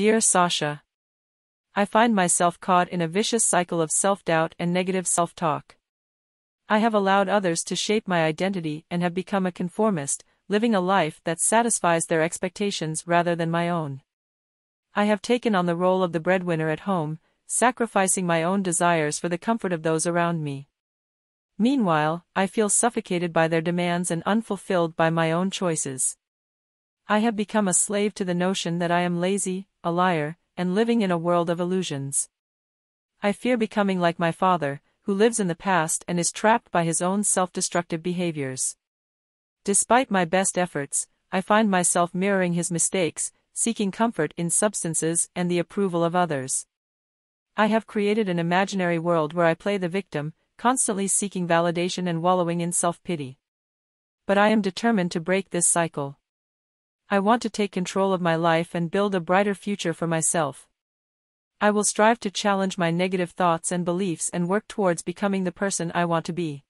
Dear Sasha. I find myself caught in a vicious cycle of self-doubt and negative self-talk. I have allowed others to shape my identity and have become a conformist, living a life that satisfies their expectations rather than my own. I have taken on the role of the breadwinner at home, sacrificing my own desires for the comfort of those around me. Meanwhile, I feel suffocated by their demands and unfulfilled by my own choices. I have become a slave to the notion that I am lazy, a liar, and living in a world of illusions. I fear becoming like my father, who lives in the past and is trapped by his own self-destructive behaviors. Despite my best efforts, I find myself mirroring his mistakes, seeking comfort in substances and the approval of others. I have created an imaginary world where I play the victim, constantly seeking validation and wallowing in self-pity. But I am determined to break this cycle. I want to take control of my life and build a brighter future for myself. I will strive to challenge my negative thoughts and beliefs and work towards becoming the person I want to be.